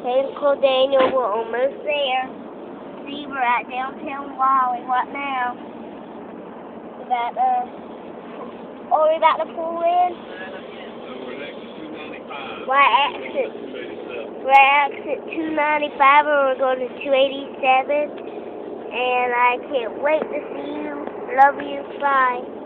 Okay, Uncle Daniel, we're almost there. See, we're at downtown Raleigh What now. That, uh, are we about to pull in. We're exit. We're at exit 295 and we're going to 287. And I can't wait to see you. Love you. Bye.